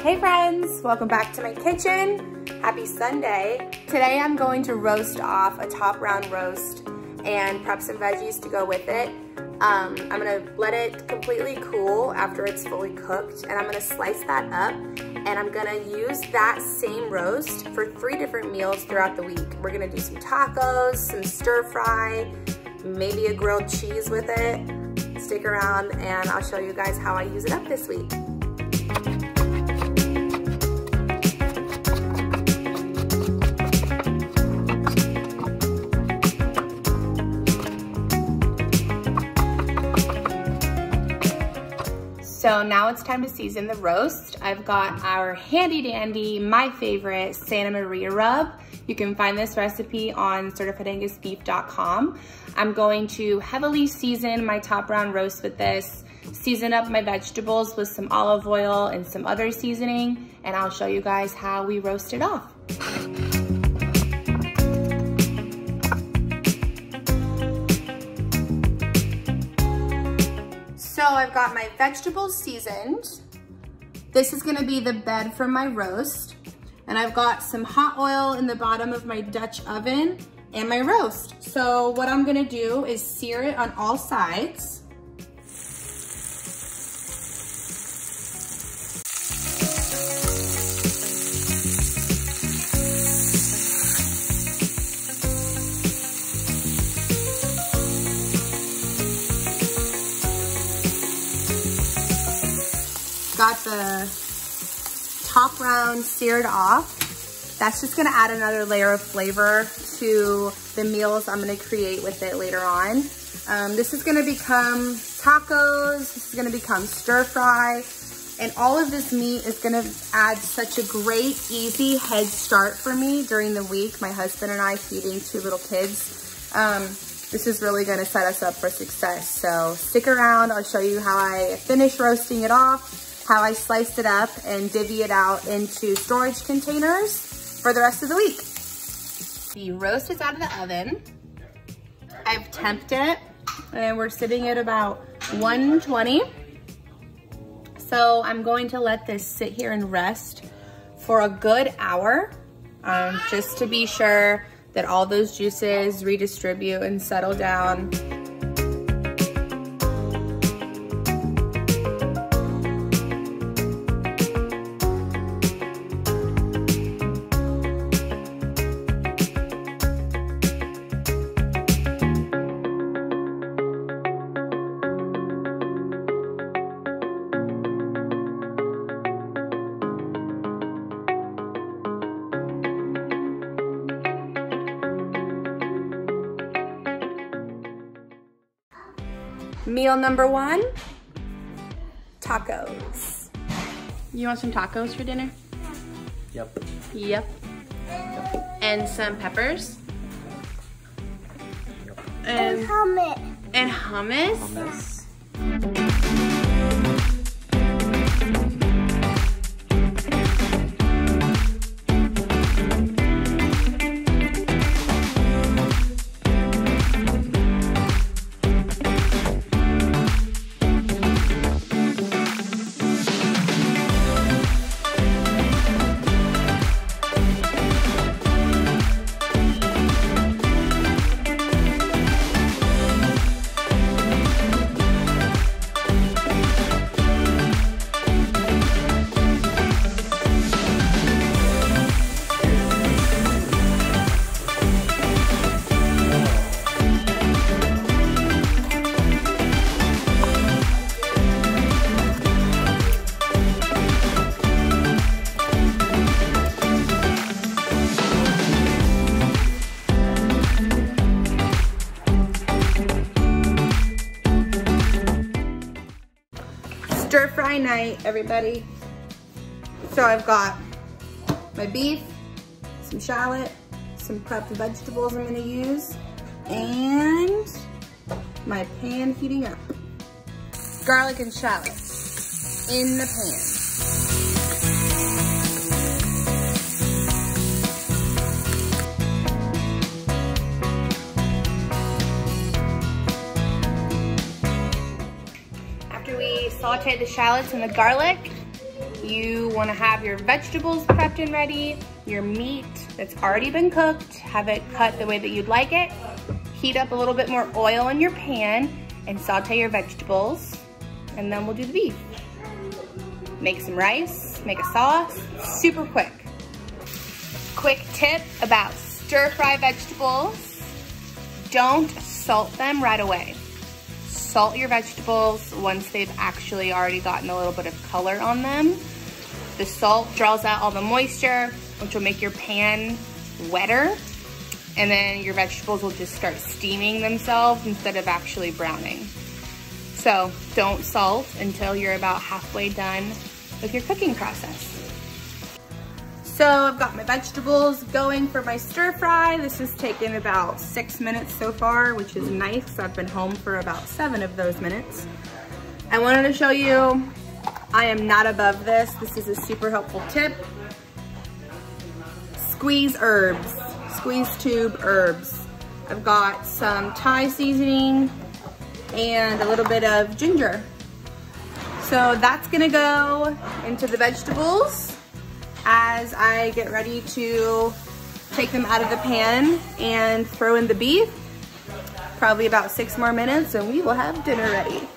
Hey friends, welcome back to my kitchen. Happy Sunday. Today I'm going to roast off a top round roast and prep some veggies to go with it. Um, I'm gonna let it completely cool after it's fully cooked and I'm gonna slice that up and I'm gonna use that same roast for three different meals throughout the week. We're gonna do some tacos, some stir fry, maybe a grilled cheese with it. Stick around and I'll show you guys how I use it up this week. So now it's time to season the roast. I've got our handy dandy, my favorite, Santa Maria rub. You can find this recipe on certifiedangusbeef.com. I'm going to heavily season my top round roast with this, season up my vegetables with some olive oil and some other seasoning, and I'll show you guys how we roast it off. I've got my vegetables seasoned. This is gonna be the bed for my roast. And I've got some hot oil in the bottom of my Dutch oven and my roast. So what I'm gonna do is sear it on all sides. The top round seared off. That's just gonna add another layer of flavor to the meals I'm gonna create with it later on. Um, this is gonna become tacos, this is gonna become stir fry, and all of this meat is gonna add such a great, easy head start for me during the week. My husband and I feeding two little kids. Um, this is really gonna set us up for success. So stick around, I'll show you how I finish roasting it off how I sliced it up and divvy it out into storage containers for the rest of the week. The roast is out of the oven. I've temped it and we're sitting at about 120. So I'm going to let this sit here and rest for a good hour um, just to be sure that all those juices redistribute and settle down. Meal number one, tacos. You want some tacos for dinner? Yep. Yep. And some peppers. Yep. And, hummus. and hummus. Hummus. Stir fry night, everybody. So I've got my beef, some shallot, some prepped vegetables I'm gonna use, and my pan heating up. Garlic and shallot in the pan. Saute the shallots and the garlic, you wanna have your vegetables prepped and ready, your meat that's already been cooked, have it cut the way that you'd like it, heat up a little bit more oil in your pan and saute your vegetables, and then we'll do the beef. Make some rice, make a sauce, super quick. Quick tip about stir fry vegetables. Don't salt them right away. Salt your vegetables once they've actually already gotten a little bit of color on them. The salt draws out all the moisture, which will make your pan wetter. And then your vegetables will just start steaming themselves instead of actually browning. So don't salt until you're about halfway done with your cooking process. So I've got my vegetables going for my stir fry. This has taken about six minutes so far, which is nice. So I've been home for about seven of those minutes. I wanted to show you, I am not above this. This is a super helpful tip. Squeeze herbs, squeeze tube herbs. I've got some Thai seasoning and a little bit of ginger. So that's gonna go into the vegetables as I get ready to take them out of the pan and throw in the beef. Probably about six more minutes and we will have dinner ready.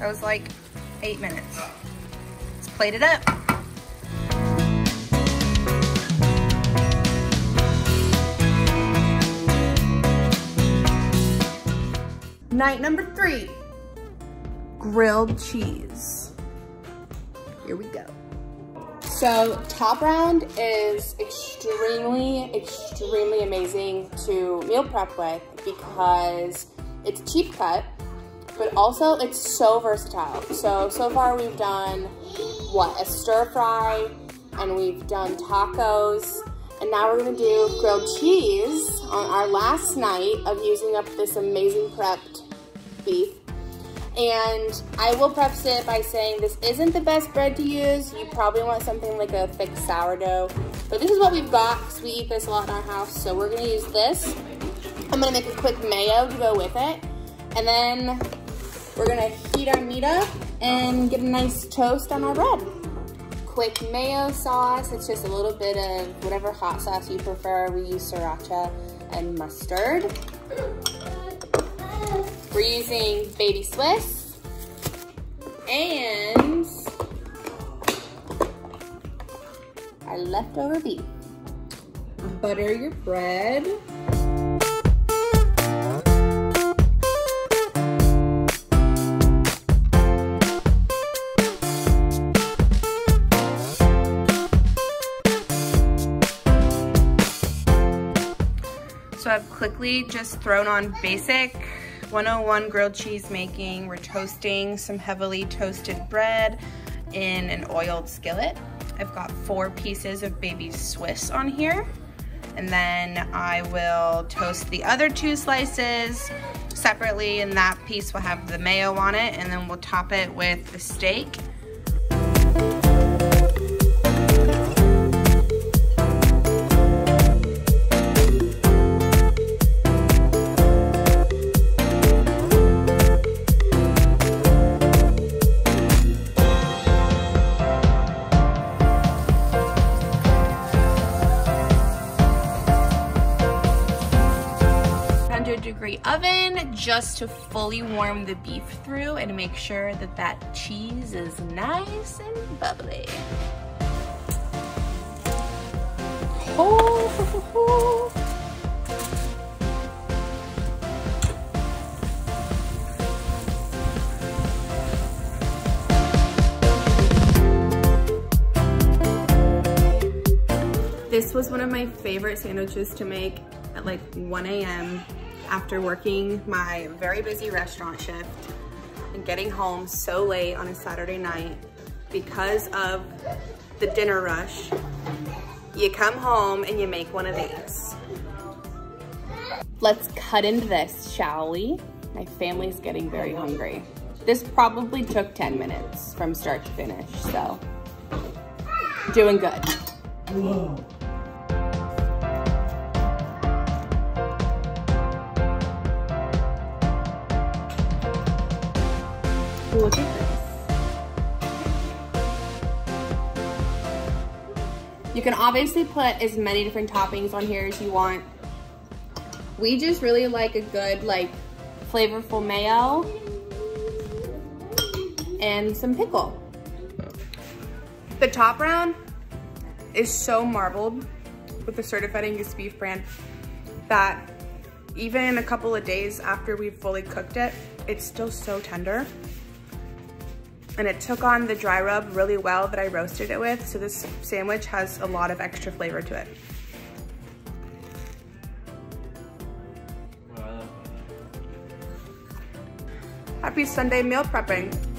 That was like eight minutes. Let's plate it up. Night number three, grilled cheese. Here we go. So top round is extremely, extremely amazing to meal prep with because it's cheap cut, but also it's so versatile. So, so far we've done what, a stir fry, and we've done tacos, and now we're gonna do grilled cheese on our last night of using up this amazing prepped beef. And I will preface it by saying this isn't the best bread to use. You probably want something like a thick sourdough. But this is what we've got because we eat this a lot in our house. So we're gonna use this. I'm gonna make a quick mayo to go with it. And then we're gonna heat our meat up and get a nice toast on our bread. Quick mayo sauce. It's just a little bit of whatever hot sauce you prefer. We use sriracha and mustard. We're using baby Swiss and our leftover beef. Butter your bread. I've just thrown on basic 101 grilled cheese making. We're toasting some heavily toasted bread in an oiled skillet. I've got four pieces of baby Swiss on here. And then I will toast the other two slices separately and that piece will have the mayo on it and then we'll top it with the steak. just to fully warm the beef through and make sure that that cheese is nice and bubbly. Oh, This was one of my favorite sandwiches to make at like 1 a.m after working my very busy restaurant shift and getting home so late on a Saturday night because of the dinner rush. You come home and you make one of these. Let's cut into this, shall we? My family's getting very hungry. This probably took 10 minutes from start to finish, so doing good. Whoa. You can obviously put as many different toppings on here as you want. We just really like a good, like, flavorful mayo and some pickle. The top round is so marbled with the certified Angus beef brand that even a couple of days after we've fully cooked it, it's still so tender and it took on the dry rub really well that I roasted it with. So this sandwich has a lot of extra flavor to it. Happy Sunday meal prepping.